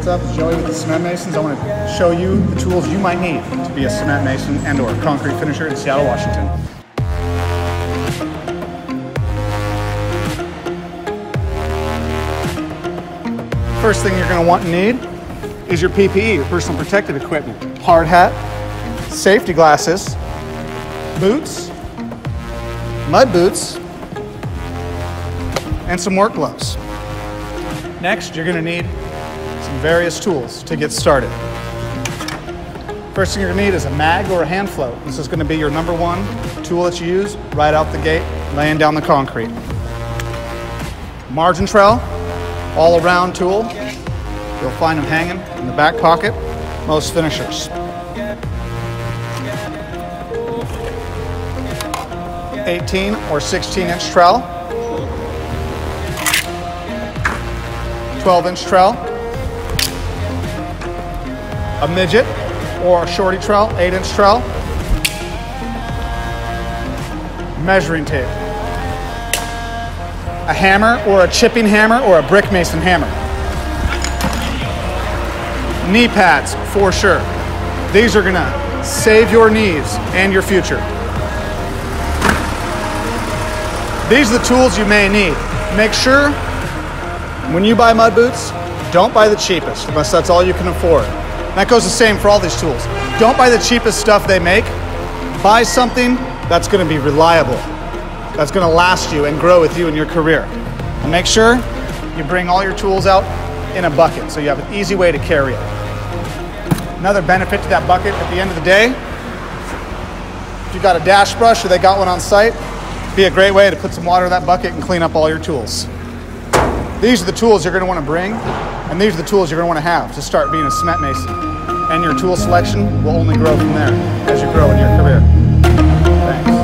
what's up? It's Joey with the Cement Masons. I want to show you the tools you might need to be a cement mason and or concrete finisher in Seattle, Washington. First thing you're going to want and need is your PPE, your personal protective equipment. Hard hat, safety glasses, boots, mud boots, and some work gloves. Next, you're gonna need some various tools to get started. First thing you're gonna need is a mag or a hand float. This is gonna be your number one tool that you use right out the gate, laying down the concrete. Margin trowel, all around tool. You'll find them hanging in the back pocket, most finishers. 18 or 16 inch trowel. 12 inch trowel, a midget or a shorty trowel, 8 inch trowel, measuring tape, a hammer or a chipping hammer or a brick mason hammer, knee pads for sure. These are gonna save your knees and your future. These are the tools you may need. Make sure when you buy mud boots, don't buy the cheapest unless that's all you can afford. That goes the same for all these tools. Don't buy the cheapest stuff they make. Buy something that's going to be reliable, that's going to last you and grow with you in your career. And make sure you bring all your tools out in a bucket so you have an easy way to carry it. Another benefit to that bucket at the end of the day, if you got a dash brush or they got one on site, be a great way to put some water in that bucket and clean up all your tools. These are the tools you're going to want to bring, and these are the tools you're going to want to have to start being a cement mason. And your tool selection will only grow from there as you grow in your career. Thanks.